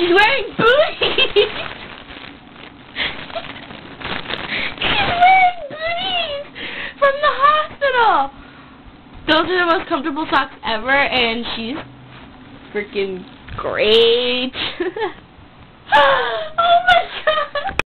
She's wearing booties! She's wearing booties from the hospital! Those are the most comfortable socks ever, and she's freaking great.